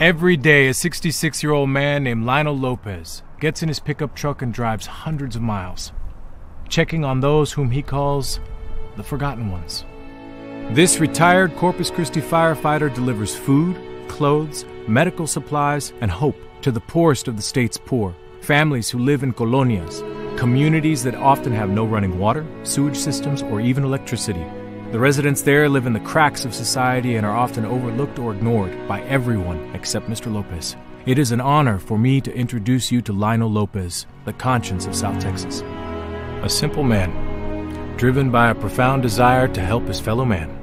Every day, a 66 year old man named Lionel Lopez gets in his pickup truck and drives hundreds of miles, checking on those whom he calls the forgotten ones. This retired Corpus Christi firefighter delivers food, clothes, medical supplies, and hope to the poorest of the state's poor, families who live in colonias, communities that often have no running water, sewage systems, or even electricity. The residents there live in the cracks of society and are often overlooked or ignored by everyone except Mr. Lopez. It is an honor for me to introduce you to Lionel Lopez, the conscience of South Texas. A simple man, driven by a profound desire to help his fellow man.